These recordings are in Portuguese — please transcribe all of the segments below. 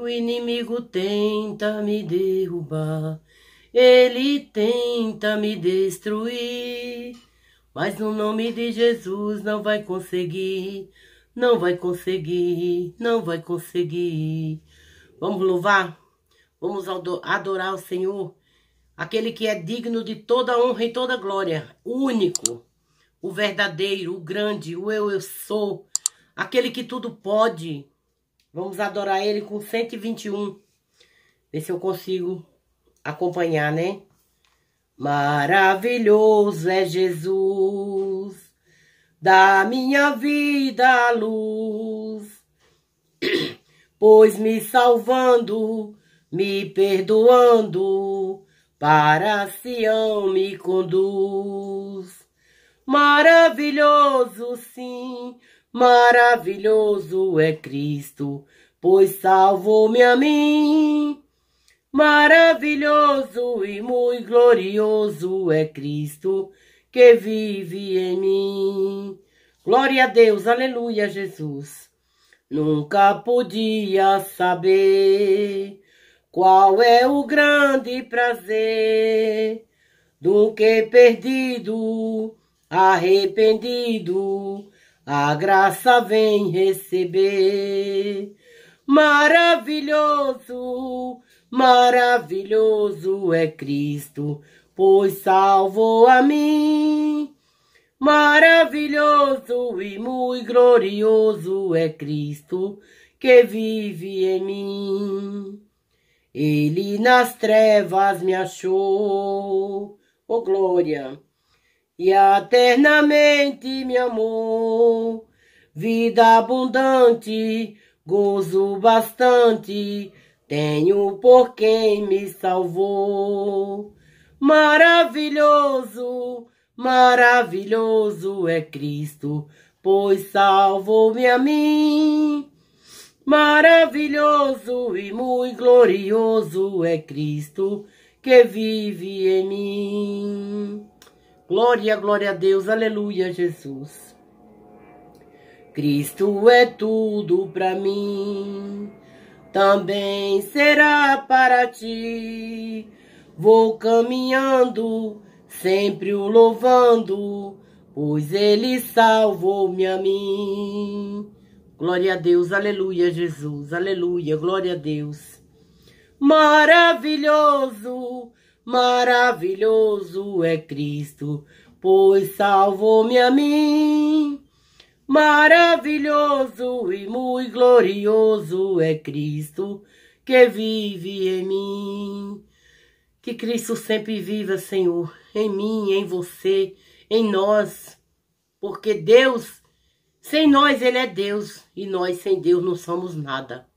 O inimigo tenta me derrubar, ele tenta me destruir, mas no nome de Jesus não vai conseguir, não vai conseguir, não vai conseguir. Vamos louvar? Vamos adorar o Senhor, aquele que é digno de toda honra e toda glória, o único, o verdadeiro, o grande, o eu, eu sou, aquele que tudo pode. Vamos adorar ele com 121. Ver se eu consigo acompanhar, né? Maravilhoso é Jesus, da minha vida a luz, pois me salvando, me perdoando, para Sião me conduz. Maravilhoso, sim, Maravilhoso é Cristo, pois salvou-me a mim. Maravilhoso e muito glorioso é Cristo que vive em mim. Glória a Deus, aleluia, Jesus. Nunca podia saber qual é o grande prazer do que perdido, arrependido, a graça vem receber. Maravilhoso, maravilhoso é Cristo, pois salvou a mim. Maravilhoso e muito glorioso é Cristo que vive em mim. Ele nas trevas me achou, oh glória e eternamente me amou. Vida abundante, gozo bastante, tenho por quem me salvou. Maravilhoso, maravilhoso é Cristo, pois salvou-me a mim. Maravilhoso e muito glorioso é Cristo que vive em mim. Glória, glória a Deus, aleluia, Jesus. Cristo é tudo para mim, também será para ti. Vou caminhando, sempre o louvando, pois ele salvou-me a mim. Glória a Deus, aleluia, Jesus, aleluia, glória a Deus. Maravilhoso, Maravilhoso é Cristo, pois salvou-me a mim. Maravilhoso e muito glorioso é Cristo que vive em mim. Que Cristo sempre viva, Senhor, em mim, em você, em nós. Porque Deus, sem nós, Ele é Deus. E nós, sem Deus, não somos nada.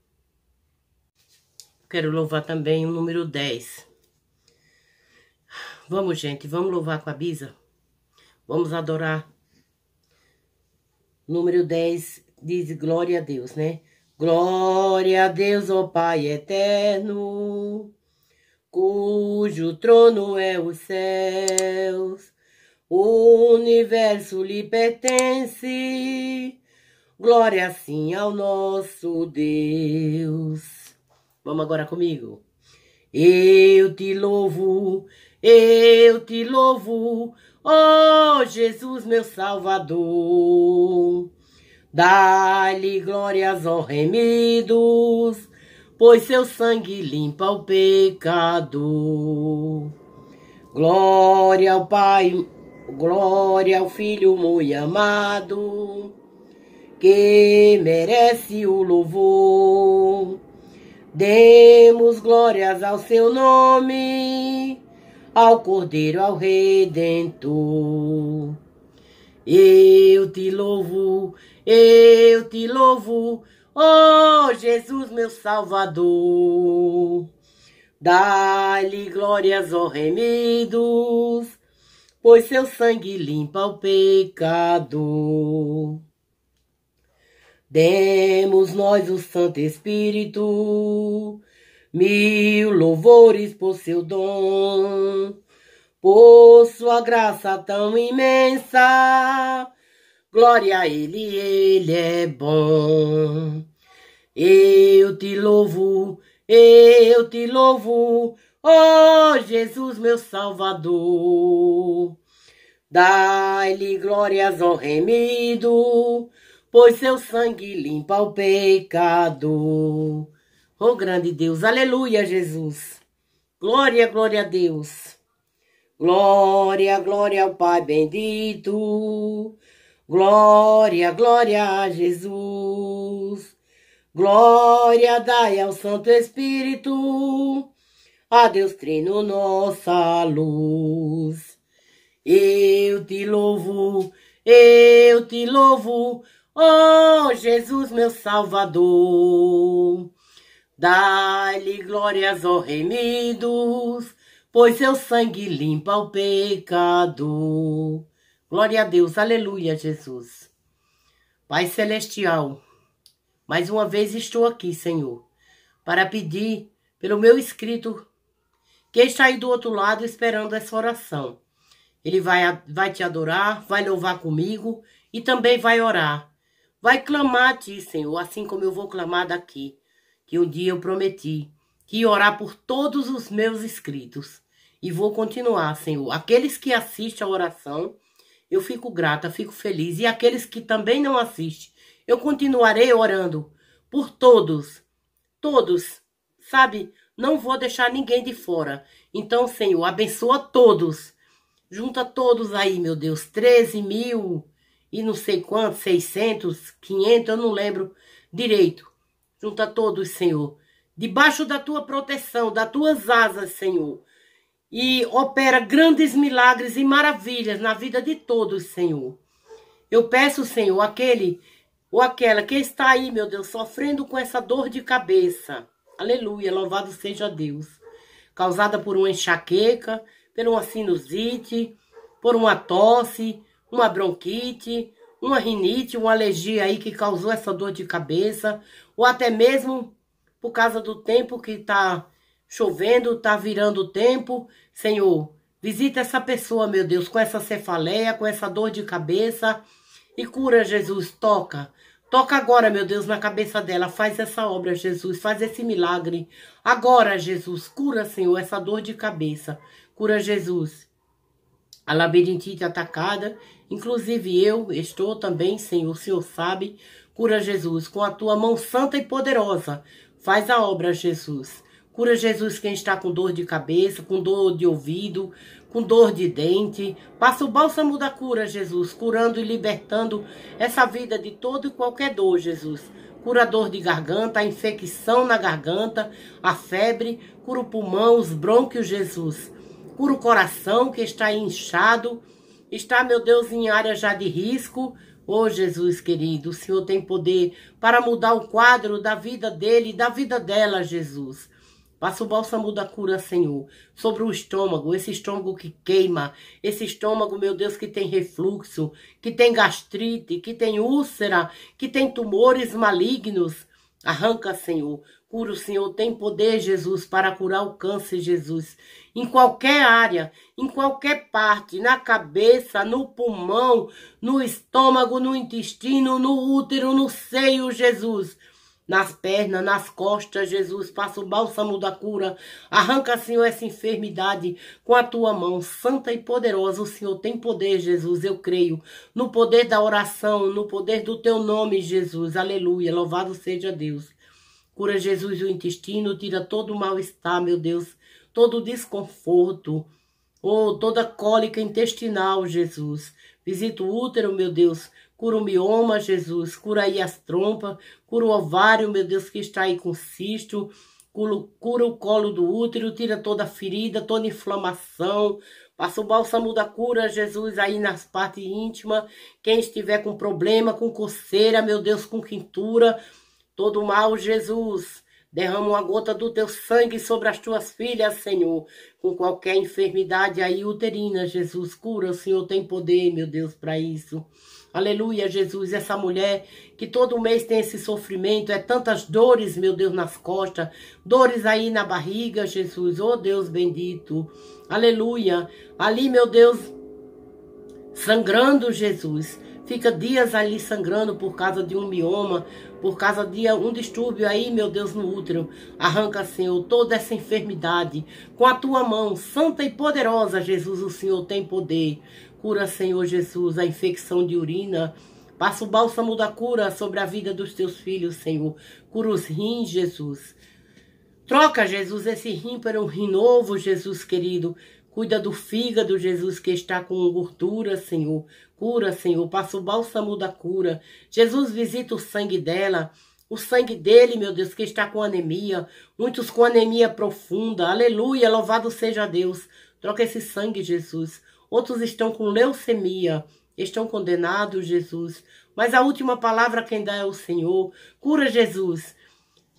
Quero louvar também o número 10. Vamos, gente, vamos louvar com a Bisa. Vamos adorar. Número 10 diz glória a Deus, né? Glória a Deus, ó Pai eterno, cujo trono é os céus, o universo lhe pertence. Glória sim ao nosso Deus. Vamos agora comigo. Eu te louvo, eu te louvo, ó oh, Jesus, meu Salvador. Dá-lhe glórias, ó remidos, pois seu sangue limpa o pecado. Glória ao Pai, glória ao Filho muito amado, que merece o louvor. Demos glórias ao seu nome ao Cordeiro, ao Redentor. Eu te louvo, eu te louvo, oh, Jesus, meu Salvador. Dá-lhe glórias, ó remidos, pois seu sangue limpa o pecado. Demos nós o Santo Espírito, Mil louvores por seu dom, por sua graça tão imensa. Glória a Ele, Ele é bom. Eu te louvo, eu te louvo, oh Jesus, meu Salvador. Dai-lhe glórias ao remido, pois seu sangue limpa o pecado. Oh grande Deus, aleluia, Jesus. Glória, glória a Deus. Glória, glória ao Pai bendito. Glória, glória a Jesus. Glória dai ao Santo Espírito. A Deus Trino, nossa luz. Eu te louvo, eu te louvo, oh Jesus, meu Salvador. Dai-lhe glórias, ó remidos, pois seu sangue limpa o pecado. Glória a Deus, aleluia, Jesus. Pai Celestial, mais uma vez estou aqui, Senhor, para pedir pelo meu escrito que está aí do outro lado esperando essa oração. Ele vai, vai te adorar, vai louvar comigo e também vai orar. Vai clamar a ti, Senhor, assim como eu vou clamar daqui. Que um dia eu prometi que ia orar por todos os meus inscritos. E vou continuar, Senhor. Aqueles que assistem a oração, eu fico grata, fico feliz. E aqueles que também não assistem, eu continuarei orando por todos. Todos, sabe? Não vou deixar ninguém de fora. Então, Senhor, abençoa todos. Junta todos aí, meu Deus. 13 mil e não sei quantos, 600, 500, eu não lembro direito. Junta todos, Senhor. Debaixo da tua proteção, das tuas asas, Senhor e opera grandes milagres e maravilhas na vida de todos, Senhor. Eu peço, Senhor, aquele ou aquela que está aí, meu Deus, sofrendo com essa dor de cabeça. Aleluia, louvado seja Deus. Causada por uma enxaqueca, por uma sinusite, por uma tosse, uma bronquite, uma rinite, uma alergia aí que causou essa dor de cabeça, ou até mesmo por causa do tempo que está chovendo, tá virando o tempo. Senhor, visita essa pessoa, meu Deus, com essa cefaleia, com essa dor de cabeça e cura, Jesus, toca. Toca agora, meu Deus, na cabeça dela. Faz essa obra, Jesus. Faz esse milagre. Agora, Jesus. Cura, Senhor, essa dor de cabeça. Cura, Jesus. A labirintite atacada. Inclusive eu estou também, Senhor. O Senhor sabe. Cura, Jesus. Com a tua mão santa e poderosa. Faz a obra, Jesus. Cura Jesus quem está com dor de cabeça, com dor de ouvido, com dor de dente. Passa o bálsamo da cura, Jesus, curando e libertando essa vida de todo e qualquer dor, Jesus. Cura a dor de garganta, a infecção na garganta, a febre, cura o pulmão, os brônquios, Jesus. Cura o coração que está inchado, está, meu Deus, em área já de risco. Oh, Jesus querido, o Senhor tem poder para mudar o quadro da vida dele e da vida dela, Jesus. Passa o bálsamo da cura, Senhor, sobre o estômago, esse estômago que queima, esse estômago, meu Deus, que tem refluxo, que tem gastrite, que tem úlcera, que tem tumores malignos. Arranca, Senhor. Cura o Senhor. Tem poder, Jesus, para curar o câncer, Jesus. Em qualquer área, em qualquer parte, na cabeça, no pulmão, no estômago, no intestino, no útero, no seio, Jesus nas pernas, nas costas, Jesus, passa o bálsamo da cura. Arranca, Senhor, essa enfermidade com a tua mão santa e poderosa. O Senhor tem poder, Jesus, eu creio. No poder da oração, no poder do teu nome, Jesus. Aleluia. Louvado seja Deus. Cura, Jesus, o intestino, tira todo o mal-estar, meu Deus, todo o desconforto. Oh, toda cólica intestinal, Jesus. Visita o útero, meu Deus. Cura o mioma, Jesus. Cura aí as trompas. Cura o ovário, meu Deus, que está aí com cisto. Cura, cura o colo do útero. Tira toda a ferida, toda inflamação. Passa o bálsamo da cura, Jesus, aí nas partes íntimas. Quem estiver com problema, com coceira, meu Deus, com quintura. Todo mal, Jesus. Derrama uma gota do teu sangue sobre as tuas filhas, Senhor. Com qualquer enfermidade aí uterina, Jesus. Cura, o Senhor tem poder, meu Deus, para isso. Aleluia, Jesus. Essa mulher que todo mês tem esse sofrimento, é tantas dores, meu Deus, nas costas, dores aí na barriga, Jesus. Oh, Deus bendito. Aleluia. Ali, meu Deus, sangrando, Jesus. Fica dias ali sangrando por causa de um mioma, por causa de um distúrbio aí, meu Deus, no útero. Arranca, Senhor, toda essa enfermidade com a tua mão, santa e poderosa, Jesus, o Senhor tem poder. Cura, Senhor Jesus, a infecção de urina. Passa o bálsamo da cura sobre a vida dos teus filhos, Senhor. Cura os rins, Jesus. Troca, Jesus, esse rim para um rim novo, Jesus querido. Cuida do fígado, Jesus, que está com gordura, Senhor. Cura, Senhor. Passa o bálsamo da cura. Jesus, visita o sangue dela. O sangue dele, meu Deus, que está com anemia. Muitos com anemia profunda. Aleluia. Louvado seja Deus. Troca esse sangue, Jesus. Outros estão com leucemia. Estão condenados, Jesus. Mas a última palavra quem dá é o Senhor. Cura, Jesus.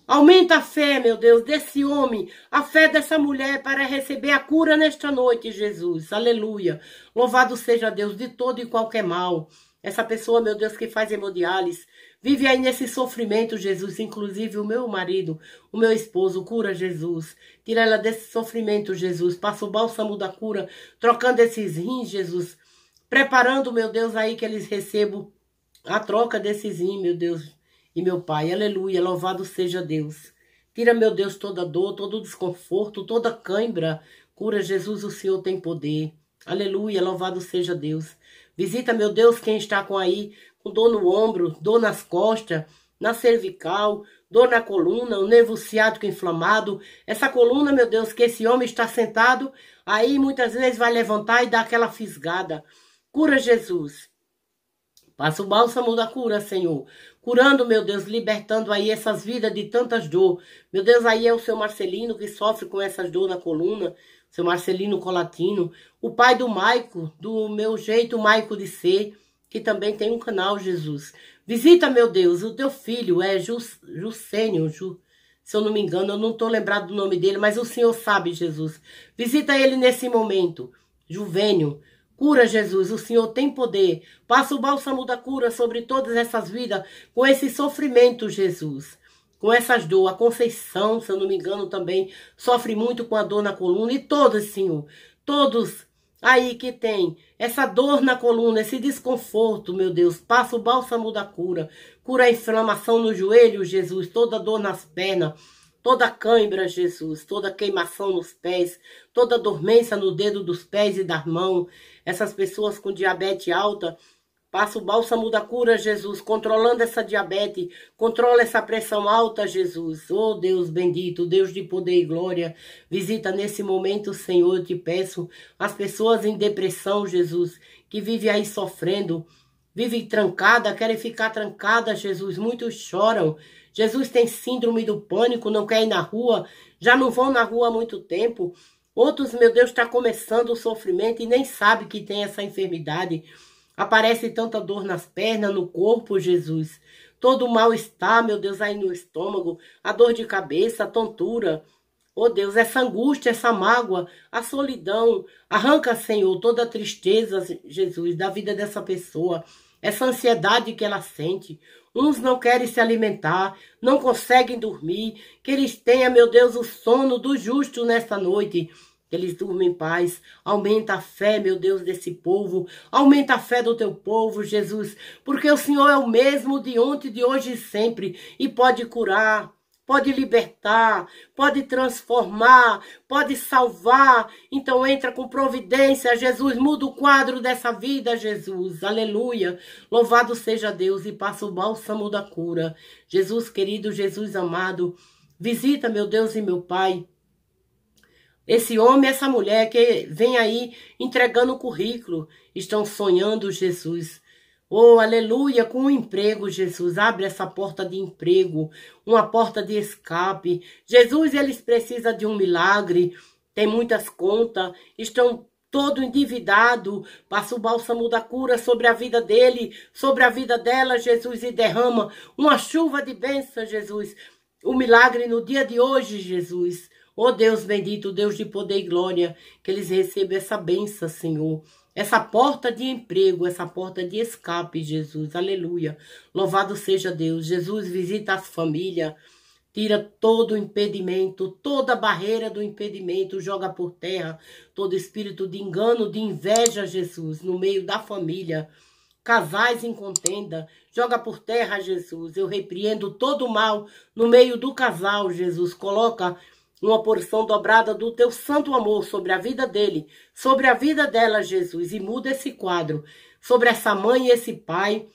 Aumenta a fé, meu Deus, desse homem, a fé dessa mulher para receber a cura nesta noite, Jesus. Aleluia. Louvado seja Deus de todo e qualquer mal. Essa pessoa, meu Deus, que faz hemodiálise, vive aí nesse sofrimento, Jesus, inclusive o meu marido, o meu esposo, cura Jesus. Tira ela desse sofrimento, Jesus. Passa o bálsamo da cura, trocando esses rins, Jesus. Preparando, meu Deus, aí que eles recebam a troca desses rins, meu Deus e meu Pai. Aleluia, louvado seja Deus. Tira, meu Deus, toda dor, todo desconforto, toda cãibra. Cura, Jesus, o Senhor tem poder. Aleluia, louvado seja Deus. Visita, meu Deus, quem está com aí, com dor no ombro, dor nas costas, na cervical, dor na coluna, o nervo ciático inflamado. Essa coluna, meu Deus, que esse homem está sentado, aí muitas vezes vai levantar e dar aquela fisgada. Cura, Jesus. Passa o bálsamo da cura, Senhor. Curando, meu Deus, libertando aí essas vidas de tantas dor. Meu Deus, aí é o seu Marcelino que sofre com essas dor na coluna. Seu Marcelino Colatino. O pai do Maico, do meu jeito Maico de ser, que também tem um canal, Jesus. Visita, meu Deus, o teu filho é Jus, Jusênio, Ju, se eu não me engano, eu não estou lembrado do nome dele, mas o Senhor sabe, Jesus. Visita ele nesse momento. Juvênio, Cura, Jesus, o Senhor tem poder. Passa o bálsamo da cura sobre todas essas vidas, com esse sofrimento, Jesus. Com essas dores. A Conceição, se eu não me engano, também sofre muito com a dor na coluna. E todos, Senhor, todos aí que tem essa dor na coluna, esse desconforto, meu Deus, passa o bálsamo da cura. Cura a inflamação no joelho, Jesus, toda dor nas pernas toda cãibra, Jesus, toda queimação nos pés, toda dormência no dedo dos pés e das mãos, essas pessoas com diabetes alta, passa o bálsamo da cura, Jesus, controlando essa diabetes, controla essa pressão alta, Jesus. Oh Deus bendito, Deus de poder e glória, visita nesse momento, Senhor, eu te peço, as pessoas em depressão, Jesus, que vivem aí sofrendo, vivem trancada, querem ficar trancada, Jesus, muitos choram, Jesus tem síndrome do pânico, não quer ir na rua, já não vão na rua há muito tempo. Outros, meu Deus, está começando o sofrimento e nem sabe que tem essa enfermidade. Aparece tanta dor nas pernas, no corpo, Jesus. Todo mal-estar, meu Deus, aí no estômago, a dor de cabeça, a tontura. Oh Deus, essa angústia, essa mágoa, a solidão. Arranca, Senhor, toda a tristeza, Jesus, da vida dessa pessoa. Essa ansiedade que ela sente. Uns não querem se alimentar, não conseguem dormir. Que eles tenham, meu Deus, o sono do justo nesta noite. Que eles durmam em paz. Aumenta a fé, meu Deus, desse povo. Aumenta a fé do teu povo, Jesus. Porque o Senhor é o mesmo de ontem, de hoje e sempre. E pode curar, pode libertar, pode transformar, pode salvar. Então entra com providência, Jesus, muda o quadro dessa vida, Jesus. Aleluia. Louvado seja Deus e passa o bálsamo da cura. Jesus querido, Jesus amado, visita, meu Deus e meu Pai. Esse homem, essa mulher que vem aí entregando o currículo, estão sonhando Jesus. Oh, aleluia, com o emprego, Jesus, abre essa porta de emprego, uma porta de escape. Jesus, eles precisam de um milagre, tem muitas contas, estão todo endividado. Passa o bálsamo da cura sobre a vida dele, sobre a vida dela, Jesus, e derrama uma chuva de bênção, Jesus. O milagre no dia de hoje, Jesus. Oh Deus bendito, Deus de poder e glória, que eles recebam essa bênção, Senhor essa porta de emprego, essa porta de escape, Jesus. Aleluia. Louvado seja Deus. Jesus visita as famílias, tira todo o impedimento, toda barreira do impedimento, joga por terra todo espírito de engano, de inveja, Jesus, no meio da família. casais em contenda. Joga por terra, Jesus. Eu repreendo todo o mal no meio do casal, Jesus. Coloca uma porção dobrada do teu santo amor sobre a vida dele, sobre a vida dela, Jesus, e muda esse quadro sobre essa mãe e esse pai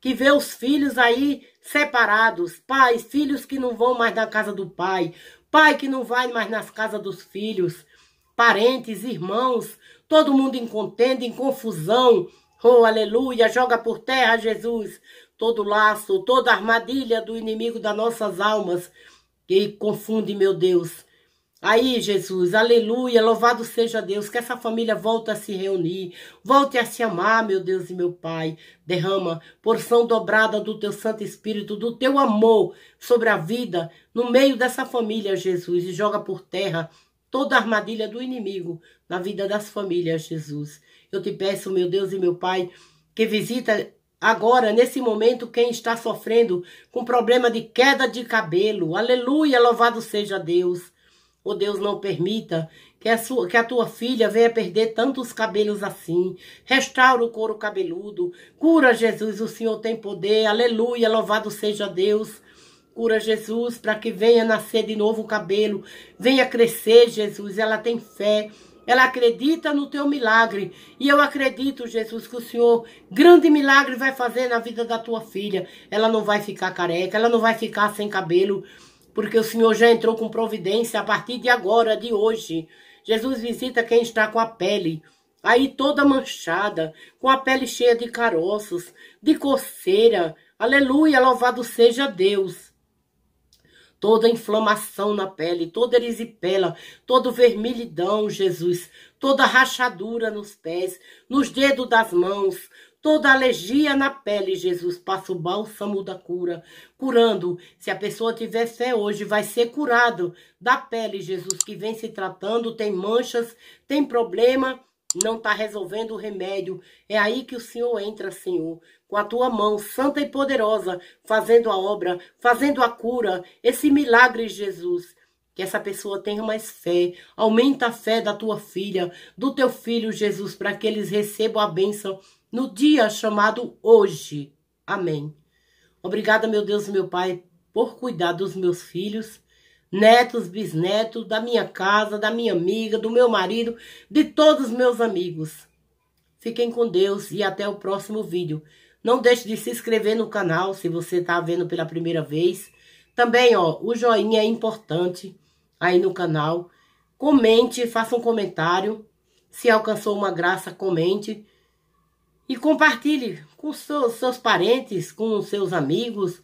que vê os filhos aí separados, pais, filhos que não vão mais na casa do pai, pai que não vai mais nas casas dos filhos, parentes, irmãos, todo mundo em contenda, em confusão. Oh, aleluia, joga por terra, Jesus, todo laço, toda armadilha do inimigo das nossas almas que confunde, meu Deus. Aí, Jesus, aleluia, louvado seja Deus, que essa família volte a se reunir, volte a se amar, meu Deus e meu Pai. Derrama porção dobrada do teu Santo Espírito, do teu amor sobre a vida, no meio dessa família, Jesus, e joga por terra toda a armadilha do inimigo na vida das famílias, Jesus. Eu te peço, meu Deus e meu Pai, que visita agora, nesse momento, quem está sofrendo com problema de queda de cabelo. Aleluia, louvado seja Deus. Oh Deus, não permita que a, sua, que a tua filha venha perder tantos cabelos assim. Restaura o couro cabeludo. Cura, Jesus, o Senhor tem poder. Aleluia, louvado seja Deus. Cura, Jesus, para que venha nascer de novo o cabelo. Venha crescer, Jesus. Ela tem fé. Ela acredita no teu milagre. E eu acredito, Jesus, que o Senhor, grande milagre, vai fazer na vida da tua filha. Ela não vai ficar careca, ela não vai ficar sem cabelo porque o Senhor já entrou com providência a partir de agora, de hoje. Jesus visita quem está com a pele aí toda manchada, com a pele cheia de caroços, de coceira. Aleluia, louvado seja Deus. Toda inflamação na pele, toda erisipela, todo vermelhidão, Jesus, toda rachadura nos pés, nos dedos das mãos, Toda alergia na pele, Jesus passa o bálsamo da cura, curando. Se a pessoa tiver fé hoje, vai ser curado da pele, Jesus, que vem se tratando, tem manchas, tem problema, não está resolvendo o remédio. É aí que o Senhor entra, Senhor, com a tua mão santa e poderosa, fazendo a obra, fazendo a cura, esse milagre, Jesus. Que essa pessoa tenha mais fé. Aumenta a fé da tua filha, do teu filho, Jesus, para que eles recebam a bênção no dia chamado hoje. Amém. Obrigada, meu Deus meu Pai, por cuidar dos meus filhos, netos, bisnetos, da minha casa, da minha amiga, do meu marido, de todos os meus amigos. Fiquem com Deus e até o próximo vídeo. Não deixe de se inscrever no canal se você está vendo pela primeira vez. Também, ó, o joinha é importante aí no canal. Comente, faça um comentário. Se alcançou uma graça, comente. E compartilhe com seus, seus parentes, com seus amigos,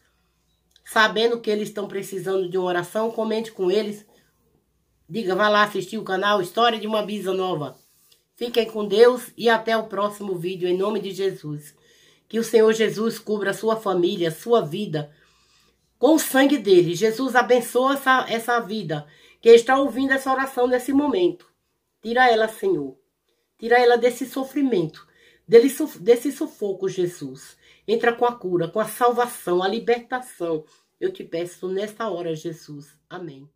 sabendo que eles estão precisando de uma oração, comente com eles. Diga, vá lá assistir o canal História de uma Bisa Nova. Fiquem com Deus e até o próximo vídeo, em nome de Jesus. Que o Senhor Jesus cubra a sua família, a sua vida, com o sangue dele. Jesus abençoa essa, essa vida, que está ouvindo essa oração nesse momento. Tira ela, Senhor. Tira ela desse sofrimento desse sufoco, Jesus. Entra com a cura, com a salvação, a libertação. Eu te peço nesta hora, Jesus. Amém.